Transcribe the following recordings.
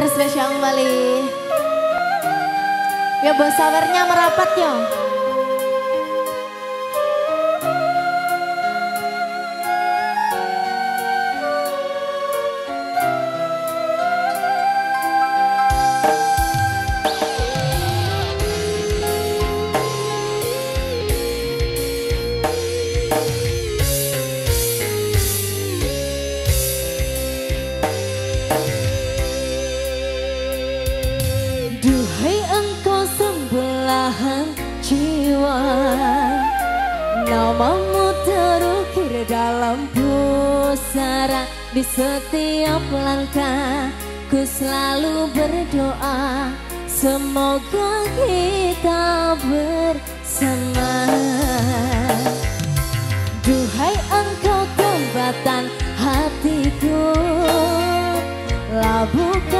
Terus spesial kembali. Ya bos sawernya merapat ya. jiwa. Namamu terukir dalam pusara. Di setiap langkah Ku selalu berdoa. Semoga kita bersama. Duhai engkau tempatan hatiku. Labuh.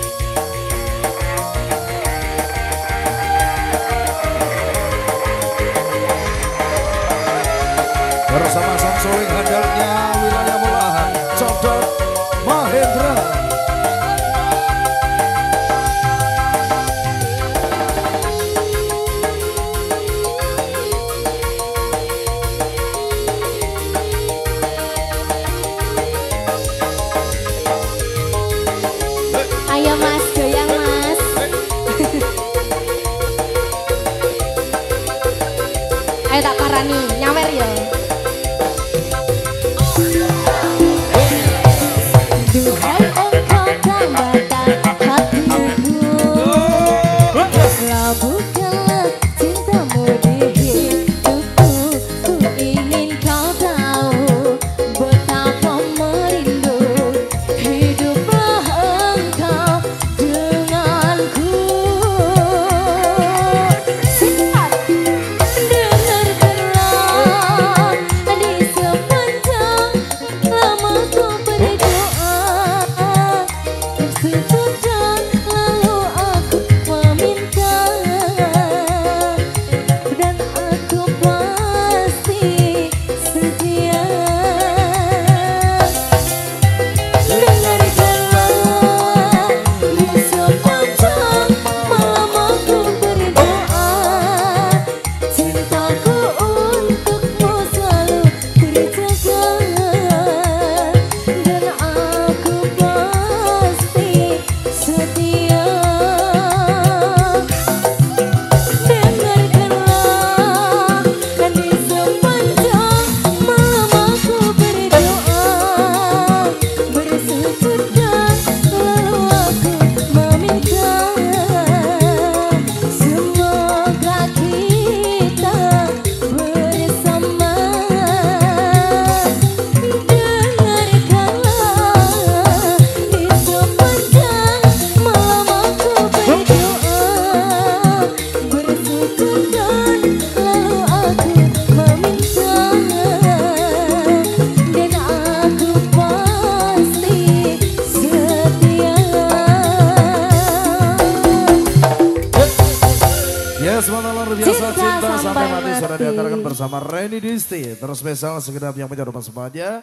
bersama sang soleh handalnya wilayah mulahan Codot Mahendra. Ayo mas, goyang mas. Ayo tak parani, nyawer ya Cinta sampai sampai mati sudah diantarkan bersama Reni Disti. Terus spesial segenap yang punya rumah semuanya.